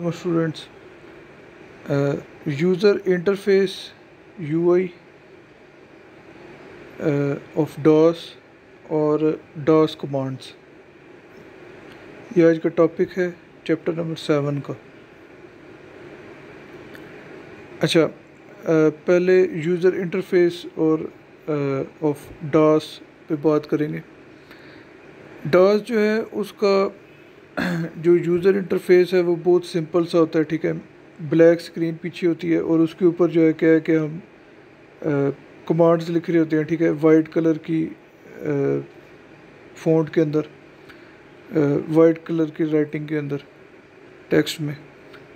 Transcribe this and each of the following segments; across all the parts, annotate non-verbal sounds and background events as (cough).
Hello user interface UI uh, of DOS और DOS commands ये आज का टॉपिक है चैप्टर नंबर सेवन का. अच्छा uh, पहले यूज़र इंटरफेस और ऑफ़ DOS पे बात करेंगे. DOS जो है उसका (clears throat) जो यूज़र इंटरफेस है वो बहुत सिंपल सा होता है ठीक है? ब्लैक स्क्रीन पीछे होती है और उसके ऊपर जो है क्या है कि हम कमांड्स लिख रहे होते हैं ठीक है? वाइट कलर की फ़ॉन्ट के अंदर वाइट कलर की राइटिंग के अंदर टेक्स्ट में।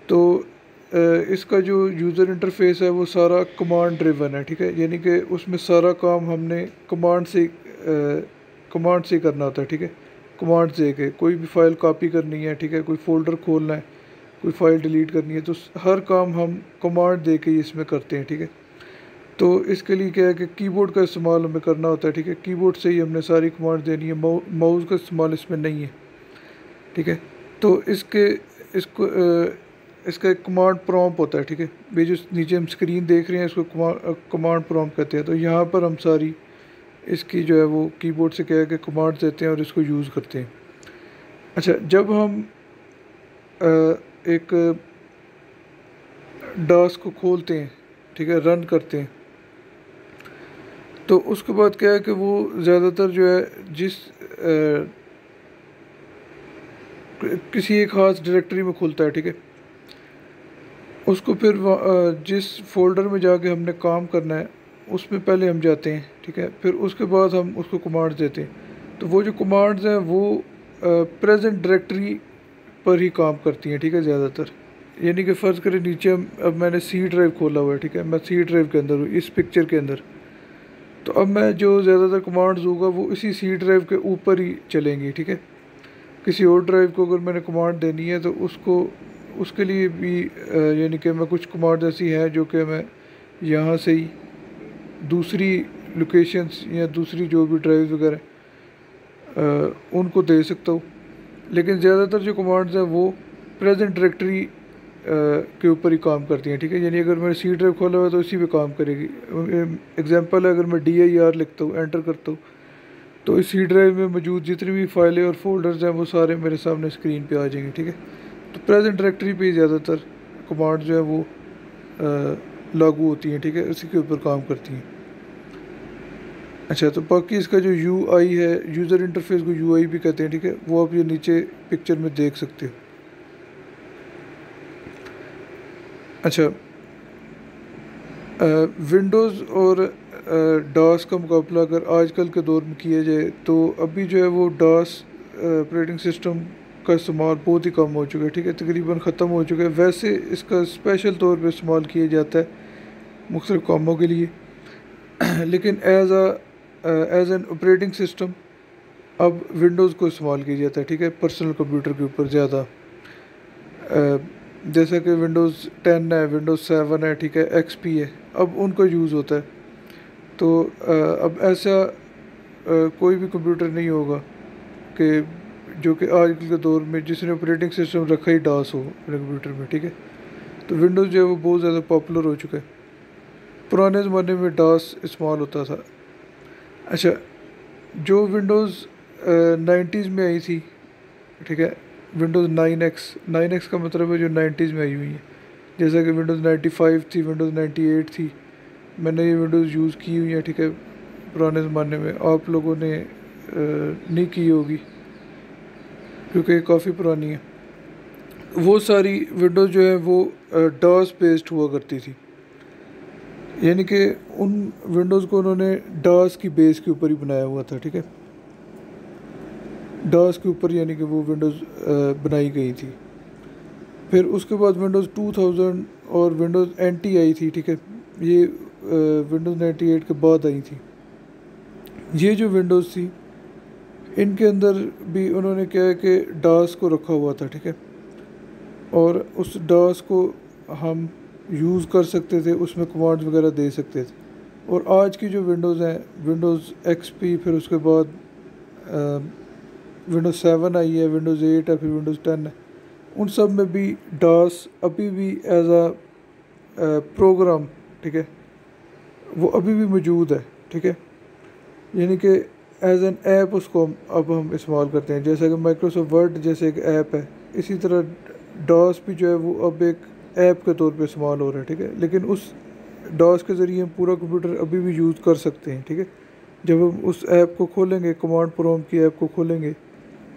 तो आ, इसका जो यूज़र इंटरफेस है वो सारा कमांड ड्रिवन है ठीक है? यानी कि उसमें सारा काम हमने कमांड से कमांड से करना होता है ठीक है? कमांड दे के कोई भी फ़ाइल कॉपी करनी है, ठीक है? कोई फोल्डर खोलना है, कोई फ़ाइल डिलीट करनी है तो हर काम हम कमांड दे के इसमें करते हैं, ठीक है? तो इसके लिए क्या है कि कीबोर्ड का इस्तेमाल हमें करना होता है, ठीक है? कीबोर्ड से ही हमने सारी कमांड देनी है। माउस का इस्तेमाल इसमें नहीं है, ठीक है? तो इसके, इसको इसका एक कमांड प्रॉम्प होता है, ठीक है? ये जो नीचे हम स्क्रीन देख रहे हैं, इसको कमांड प्रॉम्प कहते हैं। तो यहाँ पर हम सारी इसकी जो है वो कीबोर्ड से कह के कमांड देते हैं और इसको यूज़ करते हैं। अच्छा जब हम एक डास को खोलते हैं ठीक है रन करते हैं तो उसके बाद क्या है कि वो ज़्यादातर जो है जिस आ, किसी एक ख़ास डायरेक्टरी में खुलता है ठीक है उसको फिर जिस फोल्डर में जाके हमने काम करना है उसमें पहले हम जाते हैं, ठीक है? फिर उसके बाद हम उसको कमांड्स देते हैं। तो वो जो कमांड्स हैं, वो प्रेजेंट डायरेक्टरी पर ही काम करती हैं, ठीक है? ज़्यादातर। यानी कि फ़र्ज़ करें, नीचे अब मैंने सी ड्राइव खोला हुआ है, ठीक है? मैं सी ड्राइव के अंदर हूँ, इस पिक्चर के अंदर। तो अब मैं जो ज़्यादातर कमांड्स दूँगा वो इसी सी ड्राइव के ऊपर ही चलेंगी, ठीक है? किसी और ड्राइव को अगर मैंने कमांड देनी है तो उसको, उसके लिए भी यानी कि मैं कुछ कमांड ऐसी हैं, जो कि मैं यहाँ से ही दूसरी लोकेशंस या दूसरी जो भी ड्राइव वगैरह उनको दे सकता हूँ। लेकिन ज़्यादातर जो कमांड्स हैं वो प्रेजेंट डायरेक्टरी के ऊपर ही काम करती हैं, ठीक है? यानी अगर मैंने सी ड्राइव खोला हुआ है तो इसी पे काम करेगी। एग्जांपल अगर मैं डी आई आर लिखता हूँ एंटर करता हूँ तो इस सी ड्राइव में मौजूद जितनी भी फाइलें और फोल्डर्स हैं, वो सारे मेरे सामने स्क्रीन पे आ जाएँगे, ठीक है? तो प्रेजेंट डायरेक्टरी पे ज़्यादातर कमांड जो है वो लागू होती हैं, ठीक है? उसी के ऊपर काम करती हैं। अच्छा तो बाकी इसका जो यू आई है यूज़र इंटरफेस को यू आई भी कहते हैं, ठीक है? वो आप ये नीचे पिक्चर में देख सकते हो। अच्छा विंडोज़ और डॉस का मुकाबला अगर आजकल के दौर में किया जाए तो अभी जो है वो डॉस ऑपरेटिंग सिस्टम का इस्तेमाल बहुत ही कम हो चुका है, ठीक है? तकरीबन ख़त्म हो चुका है। वैसे इसका स्पेशल तौर पे इस्तेमाल किया जाता है मुख्तलिफ़ कामों के लिए। (clears throat) लेकिन as a as an operating system अब विंडोज़ को इस्तेमाल किया जाता है ठीक है पर्सनल कंप्यूटर के ऊपर ज़्यादा। Uh, जैसा कि विंडोज़ टेन है विंडोज़ सेवन है ठीक है एक्स पी है अब उनका यूज़ होता है। तो uh, अब ऐसा uh, कोई भी कंप्यूटर नहीं होगा कि जो कि आजकल के दौर में जिसने ऑपरेटिंग सिस्टम रखा ही डास हो अपने कंप्यूटर में ठीक है। तो विंडोज़ जो है वो बहुत ज़्यादा पॉपुलर हो चुका है। पुराने ज़माने में डास इस्तेमाल होता था। अच्छा जो विंडोज़ नाइन्टीज़ में आई थी, ठीक है Windows nine X nine X का मतलब है जो नाइन्टीज़ में आई हुई है। जैसा कि विंडोज़ नाइन्टी फाइव थी विंडोज़ नाइन्टी एट थी, मैंने ये विंडोज़ यूज़ की हुई है, ठीक है, पुराने ज़माने में। आप लोगों ने नहीं की होगी, क्योंकि काफ़ी पुरानी है। वो सारी विंडोज़ जो है, वो डॉस बेस्ड हुआ करती थी। यानी कि उन विंडोज़ को उन्होंने डास की बेस के ऊपर ही बनाया हुआ था, ठीक है? डास के ऊपर यानी कि वो विंडोज़ बनाई गई थी। फिर उसके बाद विंडोज़ 2000 और विंडोज़ एन आई थी, ठीक है? ये विंडोज़ नाइन्टी एट के बाद आई थी। ये जो विंडोज़ थी, इनके अंदर भी उन्होंने क्या है कि डास को रखा हुआ था, ठीक है? और उस डास को हम यूज़ कर सकते थे, उसमें कमांड्स वगैरह दे सकते थे। और आज की जो विंडोज़ हैं विंडोज़ एक्स पी फिर उसके बाद विंडोज़ सेवन आई है विंडोज़ एट है, फिर विंडोज़ टेन है। उन सब में भी डास अभी भी एज आ प्रोग्राम ठीक है, वो अभी भी मौजूद है, ठीक है। यानी कि एज एन ऐप उसको अब हम इस्तेमाल करते हैं। जैसे कि माइक्रोसॉफ्ट वर्ड जैसे एक ऐप है, इसी तरह डॉस भी जो है, वो अब एक ऐप के तौर पे इस्तेमाल हो रहा है, ठीक है? लेकिन उस डॉस के ज़रिए हम पूरा कंप्यूटर अभी भी यूज़ कर सकते हैं, ठीक है? जब हम उस ऐप को खोलेंगे, कमांड प्रोम की ऐप को खोलेंगे,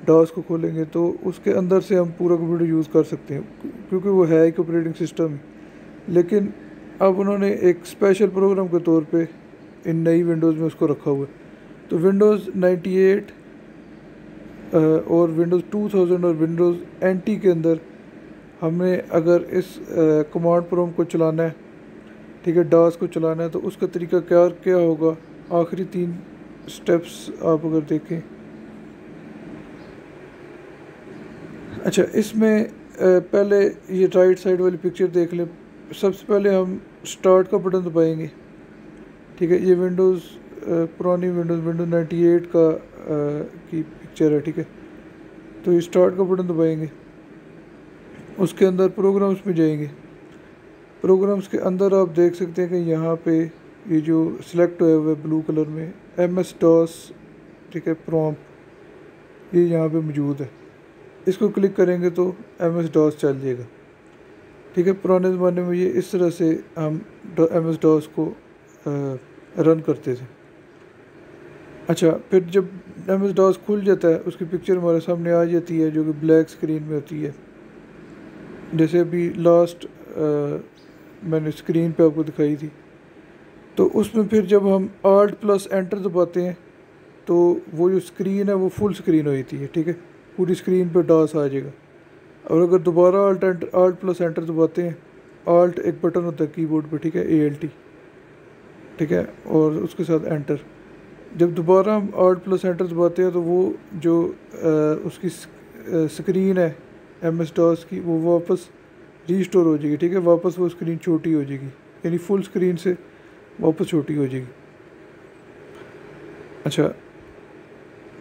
डॉस को खोलेंगे तो उसके अंदर से हम पूरा कंप्यूटर यूज़ कर सकते हैं, क्योंकि वो है एक ऑपरेटिंग सिस्टम लेकिन अब उन्होंने एक स्पेशल प्रोग्राम के तौर पे इन नई विंडोज़ में उसको रखा हुआ है। तो विंडोज़ 98 और विंडोज़ 2000 और विंडोज़ एन के अंदर हमने अगर इस कमांड प्रोम को चलाना है ठीक है डास को चलाना है तो उसका तरीका क्या क्या होगा? आखिरी तीन स्टेप्स आप अगर देखें। अच्छा इसमें पहले ये राइट साइड वाली पिक्चर देख लें। सबसे पहले हम स्टार्ट का बटन दबाएँगे ठीक है? ये विंडोज़ पुरानी विंडोज़ विंडोज़ नाइन्टी एट का आ, की पिक्चर है ठीक है? तो ये स्टार्ट का बटन दबाएँगे। उसके अंदर प्रोग्राम्स में जाएँगे। प्रोग्राम्स के अंदर आप देख सकते हैं कि यहाँ पे ये जो सिलेक्ट हुआ है ब्लू कलर में एम एस डॉस ठीक है प्रॉम ये यहाँ पे मौजूद है। इसको क्लिक करेंगे तो एम एस डॉस चल जाएगा। ठीक है, पुराने ज़माने में ये इस तरह से हम एम एस डॉस को रन करते थे। अच्छा फिर जब एम एस डॉस खुल जाता है, उसकी पिक्चर हमारे सामने आ जाती है, जो कि ब्लैक स्क्रीन में होती है। जैसे अभी लास्ट मैंने स्क्रीन पे आपको दिखाई थी। तो उसमें फिर जब हम आर्ट प्लस एंटर दबाते हैं तो वो जो स्क्रीन है वो फुल स्क्रीन हो जाती है ठीक है? पूरी स्क्रीन पर डॉस आ जाएगा। और अगर दोबारा alt enter alt plus enter दबाते हैं आल्ट एक बटन होता है कीबोर्ड पे ठीक है? ए एल टी ठीक है? और उसके साथ एंटर जब दोबारा हम आल्ट प्लस एंटर दबाते हैं तो वो जो आ, उसकी स्क्रीन है एम एस डॉस की, वो वापस रीस्टोर हो जाएगी, ठीक है? वापस वो स्क्रीन छोटी हो जाएगी, यानी फुल स्क्रीन से वापस छोटी हो जाएगी। अच्छा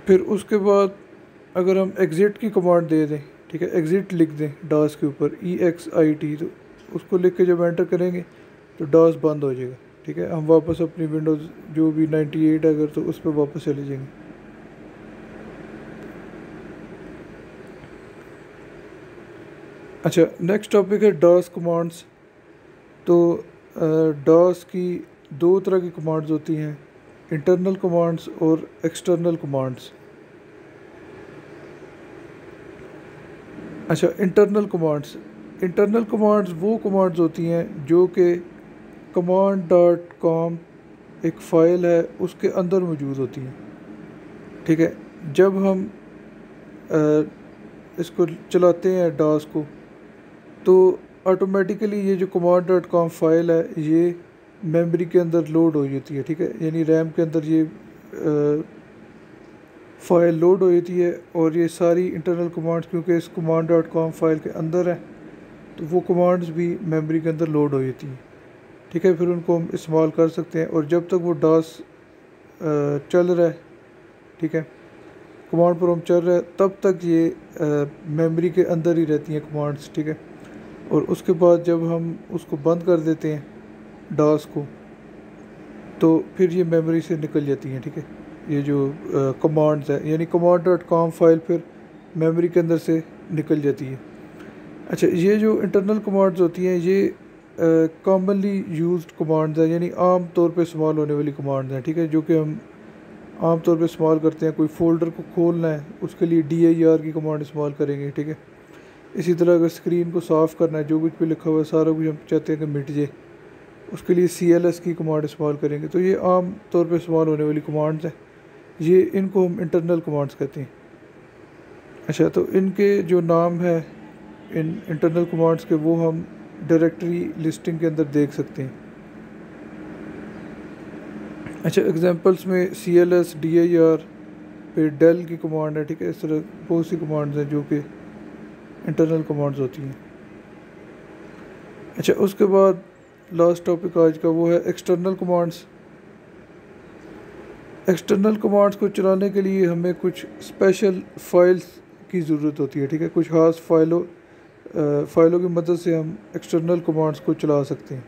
फिर उसके बाद अगर हम एग्ज़िट की कमांड दे दें, ठीक है? एग्ज़िट लिख दें डॉस के ऊपर ई एक्स आई टी तो उसको लिख के जब एंटर करेंगे तो डॉस बंद हो जाएगा, ठीक है? हम वापस अपनी विंडोज़ जो भी 98 अगर तो उस पर वापस चले जाएँगे। अच्छा नेक्स्ट टॉपिक है डॉस कमांड्स तो डॉस की दो तरह की कमांड्स होती हैं इंटरनल कमांड्स और एक्सटर्नल कमांड्स अच्छा इंटरनल कमांड्स इंटरनल कमांड्स वो कमांड्स होती हैं जो कि कमांड डॉट कॉम एक फ़ाइल है उसके अंदर मौजूद होती हैं। ठीक है? जब हम आ, इसको चलाते हैं डास को तो ऑटोमेटिकली ये जो कमांड डॉट कॉम फ़ाइल है, ये मेमोरी के अंदर लोड हो जाती है, ठीक है? यानी रैम के अंदर ये फ़ाइल लोड हो जाती है और ये सारी इंटरनल कमांड्स क्योंकि इस कमांड डॉट कॉम फ़ाइल के अंदर है तो वो कमांड्स भी मेमोरी के अंदर लोड हो जाती हैं, ठीक है? फिर उनको हम इस्तेमाल कर सकते हैं और जब तक वो डास चल रहा है, ठीक है? कमांड पर हम चल रहा है, तब तक ये मेमोरी के अंदर ही रहती हैं कमांड्स ठीक है? और उसके बाद जब हम उसको बंद कर देते हैं, डास को तो फिर ये मेमोरी से निकल जाती हैं, ठीक है? ये जो कमांड्स है, यानी कमांड डॉट कॉम फ़ाइल फिर मेमोरी के अंदर से निकल जाती है। अच्छा ये जो इंटरनल कमांड्स होती हैं, ये कॉमनली यूज्ड कमांड्स हैं, यानी आम तौर पे इस्तेमाल होने वाली कमांड्स हैं, ठीक है? जो कि हम आम तौर पे इस्तेमाल करते हैं, कोई फ़ोल्डर को खोलना है, उसके लिए डी आई आर की कमांड इस्तेमाल करेंगे, ठीक है? इसी तरह अगर स्क्रीन को साफ़ करना है, जो कुछ भी लिखा हुआ है, सारा कुछ हम चाहते हैं कि मिट जाए। उसके लिए सी एल एस की कमांड इस्तेमाल करेंगे। तो ये आम तौर पर इस्तेमाल होने वाली कमांड्स हैं। ये इनको हम इंटरनल कमांड्स कहते हैं। अच्छा तो इनके जो नाम है, इन इंटरनल कमांड्स के, वो हम डायरेक्टरी लिस्टिंग के अंदर देख सकते हैं। अच्छा एग्जांपल्स में C L S D I R फिर डेल की कमांड है, ठीक है? इस तरह बहुत सी कमांड्स हैं जो कि इंटरनल कमांड्स होती हैं। अच्छा उसके बाद लास्ट टॉपिक आज का वो है एक्सटर्नल कमांड्स एक्सटर्नल कमांड्स को चलाने के लिए हमें कुछ स्पेशल फाइल्स की ज़रूरत होती है, ठीक है? कुछ खास फाइलों फ़ाइलों की मदद से हम एक्सटर्नल कमांड्स को चला सकते हैं।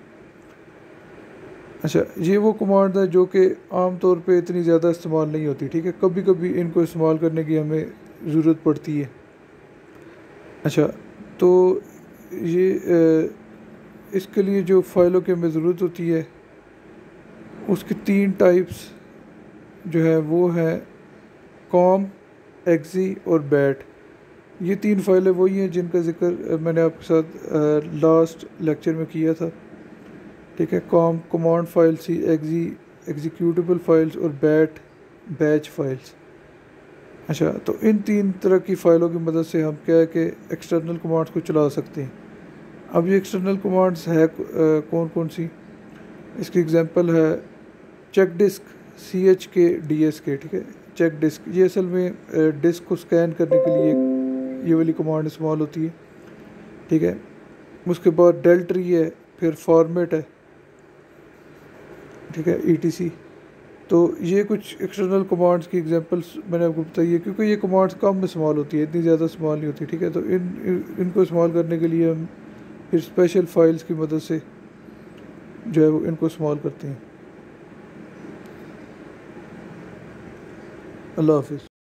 अच्छा ये वो कमांड है जो कि आम तौर पे इतनी ज़्यादा इस्तेमाल नहीं होती, ठीक है? कभी कभी इनको इस्तेमाल करने की हमें ज़रूरत पड़ती है। अच्छा तो ये इसके लिए जो फ़ाइलों की हमें ज़रूरत होती है, उसकी तीन टाइप्स जो है, वो है कॉम एक्जी और बैट ये तीन फाइलें वही हैं जिनका ज़िक्र मैंने आपके साथ लास्ट लेक्चर में किया था। ठीक है कॉम कमांड फाइल्स ही एक्जी एग्जीक्यूटिबल फाइल्स और बैट बैच फाइल्स अच्छा तो इन तीन तरह की फ़ाइलों की मदद से हम क्या है कि एक्सटर्नल कमांड्स को चला सकते हैं? अब ये एक्सटर्नल कमांड्स है कौन कौन सी? इसकी एग्जांपल है check disk C H K D S K ठीक है? चेक डिस्क ये असल में डिस्क को स्कैन करने के लिए ये वाली कमांड इस्तेमाल होती है, ठीक है? उसके बाद डेल्ट्री है, फिर फॉर्मेट है, ठीक है? ई टी सी तो ये कुछ एक्सटर्नल कमांड्स की एग्जांपल्स मैंने आपको बताई है, क्योंकि ये कमांड्स कम इस्तेमाल होती है, इतनी ज़्यादा इस्तेमाल नहीं होती, ठीक है? तो इन इनको इस्तेमाल करने के लिए हम फिर स्पेशल फाइल्स की मदद से जो है वो इनको इस्तेमाल करते हैं। अल्लाह हाफिज़।